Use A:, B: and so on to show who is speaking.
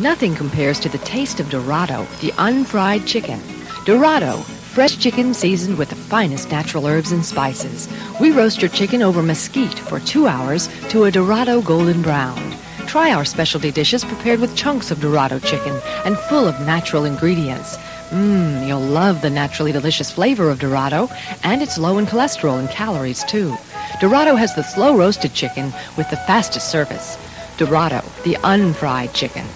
A: Nothing compares to the taste of Dorado, the unfried chicken. Dorado, fresh chicken seasoned with the finest natural herbs and spices. We roast your chicken over mesquite for two hours to a Dorado golden brown. Try our specialty dishes prepared with chunks of Dorado chicken and full of natural ingredients. Mmm, you'll love the naturally delicious flavor of Dorado, and it's low in cholesterol and calories too. Dorado has the slow roasted chicken with the fastest service. Dorado, the unfried chicken.